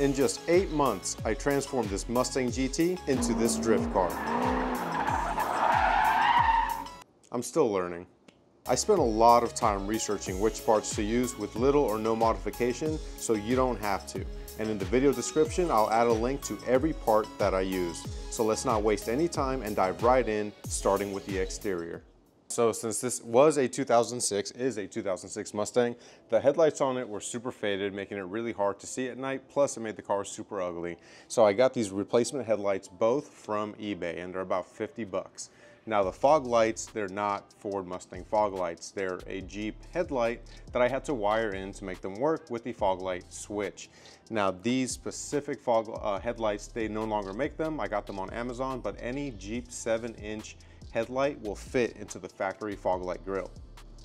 In just eight months, I transformed this Mustang GT into this drift car. I'm still learning. I spent a lot of time researching which parts to use with little or no modification so you don't have to. And in the video description, I'll add a link to every part that I used. So let's not waste any time and dive right in, starting with the exterior. So since this was a 2006, is a 2006 Mustang, the headlights on it were super faded, making it really hard to see at night, plus it made the car super ugly. So I got these replacement headlights both from eBay and they're about 50 bucks. Now the fog lights, they're not Ford Mustang fog lights. They're a Jeep headlight that I had to wire in to make them work with the fog light switch. Now these specific fog uh, headlights, they no longer make them. I got them on Amazon, but any Jeep 7 inch headlight will fit into the factory fog light grille.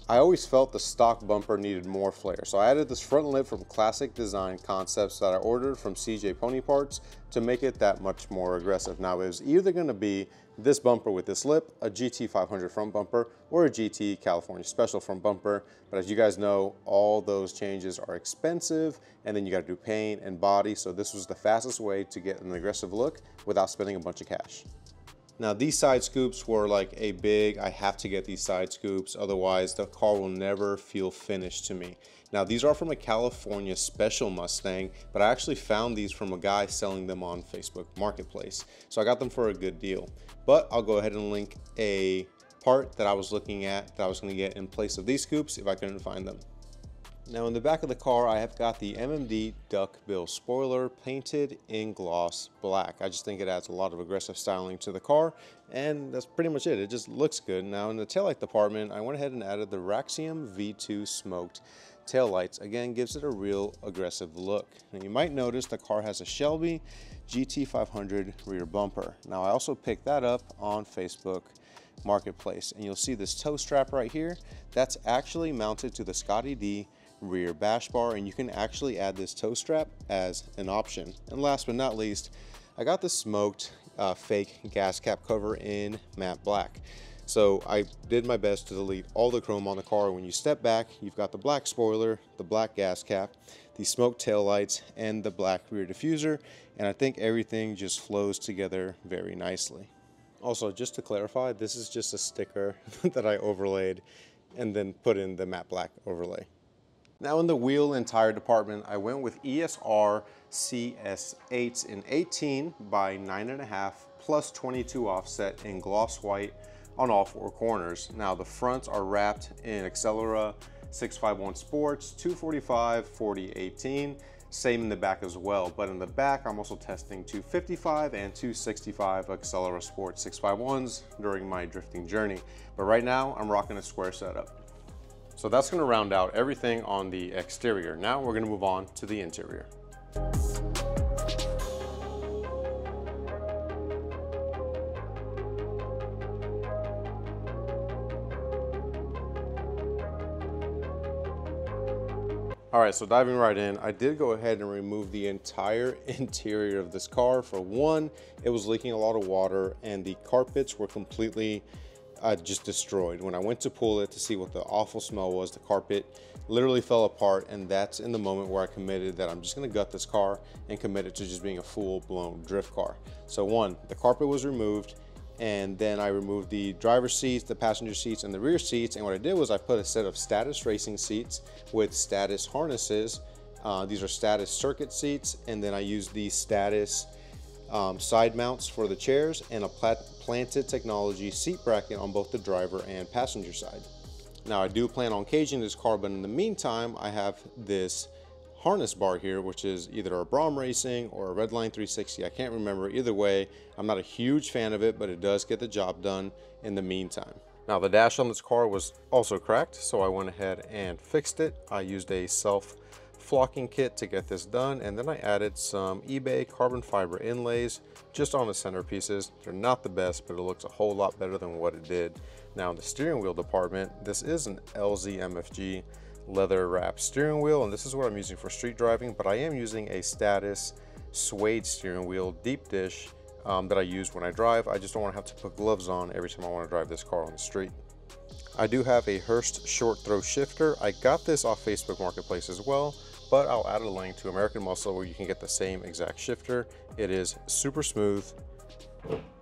I always felt the stock bumper needed more flair, so I added this front lip from Classic Design Concepts that I ordered from CJ Pony Parts to make it that much more aggressive. Now it was either going to be this bumper with this lip, a GT 500 front bumper, or a GT California Special front bumper. But as you guys know, all those changes are expensive, and then you got to do paint and body, so this was the fastest way to get an aggressive look without spending a bunch of cash. Now these side scoops were like a big, I have to get these side scoops, otherwise the car will never feel finished to me. Now these are from a California Special Mustang, but I actually found these from a guy selling them on Facebook Marketplace. So I got them for a good deal. But I'll go ahead and link a part that I was looking at that I was gonna get in place of these scoops if I couldn't find them. Now in the back of the car, I have got the MMD duckbill spoiler painted in gloss black. I just think it adds a lot of aggressive styling to the car and that's pretty much it. It just looks good. Now in the taillight department, I went ahead and added the Raxiom V2 smoked taillights. Again, gives it a real aggressive look. And you might notice the car has a Shelby GT500 rear bumper. Now I also picked that up on Facebook Marketplace and you'll see this tow strap right here. That's actually mounted to the Scotty D rear bash bar and you can actually add this tow strap as an option. And last but not least, I got the smoked uh, fake gas cap cover in matte black. So I did my best to delete all the chrome on the car. When you step back, you've got the black spoiler, the black gas cap, the smoked tail lights, and the black rear diffuser. And I think everything just flows together very nicely. Also, just to clarify, this is just a sticker that I overlaid and then put in the matte black overlay. Now in the wheel and tire department, I went with ESR CS8s in 18 by 9.5 plus 22 offset in gloss white on all four corners. Now the fronts are wrapped in Accelera 651 Sports 245 40 18 same in the back as well, but in the back, I'm also testing 255 and 265 Accelera Sport 651s during my drifting journey. But right now, I'm rocking a square setup. So that's gonna round out everything on the exterior. Now we're gonna move on to the interior. All right, so diving right in, I did go ahead and remove the entire interior of this car. For one, it was leaking a lot of water and the carpets were completely uh, just destroyed. When I went to pull it to see what the awful smell was, the carpet literally fell apart and that's in the moment where I committed that I'm just gonna gut this car and commit it to just being a full-blown drift car. So one, the carpet was removed and then I removed the driver's seats, the passenger seats, and the rear seats. And what I did was I put a set of status racing seats with status harnesses. Uh, these are status circuit seats, and then I used the status um, side mounts for the chairs and a planted technology seat bracket on both the driver and passenger side. Now I do plan on caging this car, but in the meantime, I have this harness bar here, which is either a Braum Racing or a Redline 360. I can't remember either way. I'm not a huge fan of it, but it does get the job done in the meantime. Now the dash on this car was also cracked, so I went ahead and fixed it. I used a self flocking kit to get this done and then I added some eBay carbon fiber inlays just on the centerpieces. They're not the best but it looks a whole lot better than what it did. Now in the steering wheel department this is an LZ MFG leather wrap steering wheel and this is what I'm using for street driving but I am using a status suede steering wheel deep dish um, that I use when I drive. I just don't want to have to put gloves on every time I want to drive this car on the street. I do have a Hurst short throw shifter. I got this off Facebook Marketplace as well but I'll add a link to American Muscle where you can get the same exact shifter. It is super smooth,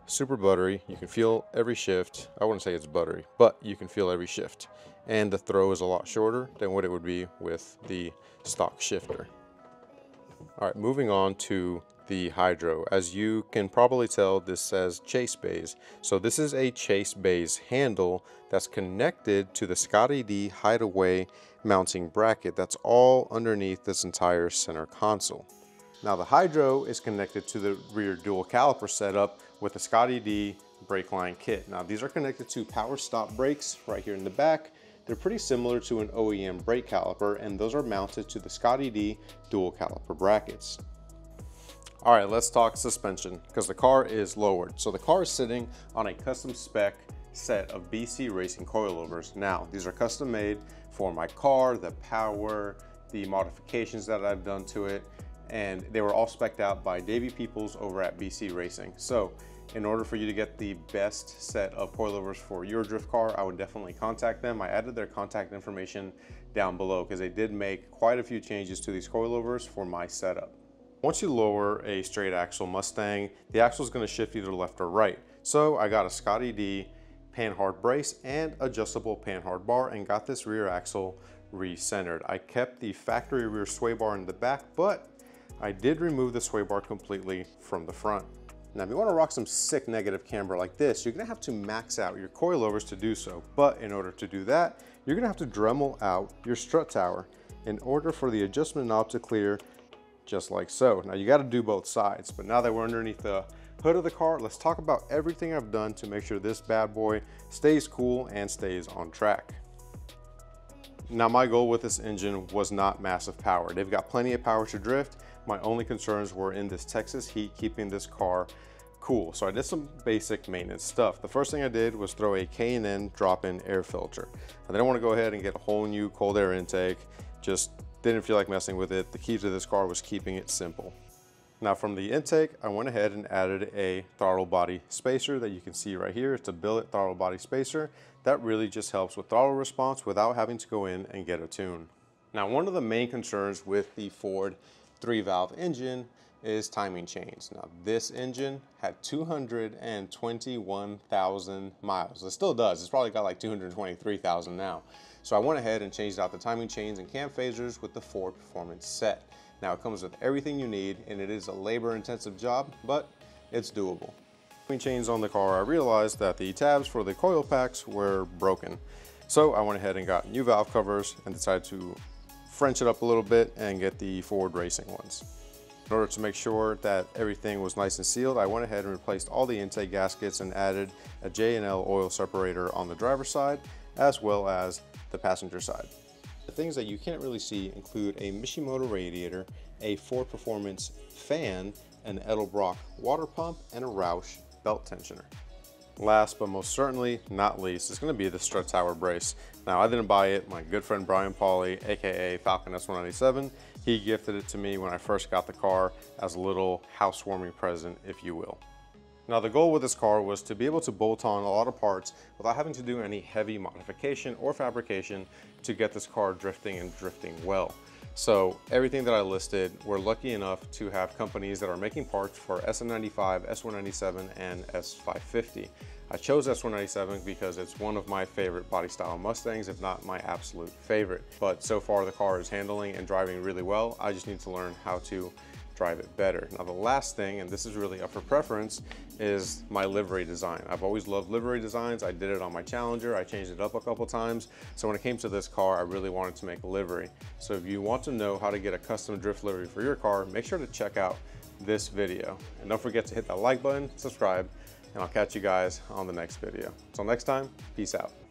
super buttery. You can feel every shift. I wouldn't say it's buttery, but you can feel every shift. And the throw is a lot shorter than what it would be with the stock shifter. All right, moving on to the Hydro. As you can probably tell, this says Chase Bays. So this is a Chase Bays handle that's connected to the Scotty D Hideaway mounting bracket that's all underneath this entire center console. Now the Hydro is connected to the rear dual caliper setup with the Scotty D brake line kit. Now these are connected to power stop brakes right here in the back. They're pretty similar to an OEM brake caliper and those are mounted to the Scotty D dual caliper brackets. All right, let's talk suspension because the car is lowered. So the car is sitting on a custom spec set of BC Racing coilovers. Now, these are custom made for my car, the power, the modifications that I've done to it, and they were all specced out by Davey Peoples over at BC Racing. So in order for you to get the best set of coilovers for your drift car, I would definitely contact them. I added their contact information down below because they did make quite a few changes to these coilovers for my setup. Once you lower a straight axle Mustang, the axle is going to shift either left or right. So I got a Scotty D panhard brace and adjustable panhard bar and got this rear axle re-centered. I kept the factory rear sway bar in the back, but I did remove the sway bar completely from the front. Now, if you want to rock some sick negative camber like this, you're going to have to max out your coilovers to do so. But in order to do that, you're going to have to Dremel out your strut tower in order for the adjustment knob to clear just like so. Now you gotta do both sides, but now that we're underneath the hood of the car, let's talk about everything I've done to make sure this bad boy stays cool and stays on track. Now my goal with this engine was not massive power. They've got plenty of power to drift. My only concerns were in this Texas heat, keeping this car cool. So I did some basic maintenance stuff. The first thing I did was throw a K&N drop-in air filter. And then I wanna go ahead and get a whole new cold air intake, just didn't feel like messing with it. The key to this car was keeping it simple. Now from the intake, I went ahead and added a throttle body spacer that you can see right here. It's a billet throttle body spacer. That really just helps with throttle response without having to go in and get a tune. Now one of the main concerns with the Ford three valve engine is timing chains. Now this engine had 221,000 miles. It still does. It's probably got like 223,000 now. So I went ahead and changed out the timing chains and cam phasers with the Ford Performance set. Now it comes with everything you need and it is a labor intensive job, but it's doable. Between chains on the car, I realized that the tabs for the coil packs were broken. So I went ahead and got new valve covers and decided to French it up a little bit and get the Ford Racing ones. In order to make sure that everything was nice and sealed, I went ahead and replaced all the intake gaskets and added a J&L oil separator on the driver's side, as well as the passenger side. The things that you can't really see include a Mishimoto radiator, a Ford Performance fan, an Edelbrock water pump, and a Roush belt tensioner. Last but most certainly not least is going to be the strut tower brace. Now I didn't buy it, my good friend Brian Pauly, aka Falcon S197, he gifted it to me when I first got the car as a little housewarming present, if you will. Now the goal with this car was to be able to bolt on a lot of parts without having to do any heavy modification or fabrication to get this car drifting and drifting well. So everything that I listed, we're lucky enough to have companies that are making parts for SN95, S197, and S550. I chose S197 because it's one of my favorite body style Mustangs, if not my absolute favorite. But so far the car is handling and driving really well. I just need to learn how to drive it better. Now the last thing, and this is really up for preference, is my livery design. I've always loved livery designs. I did it on my Challenger. I changed it up a couple times. So when it came to this car, I really wanted to make a livery. So if you want to know how to get a custom drift livery for your car, make sure to check out this video. And don't forget to hit that like button, subscribe, and I'll catch you guys on the next video. Until next time, peace out.